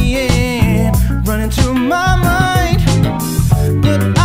in running through my mind. Goodbye.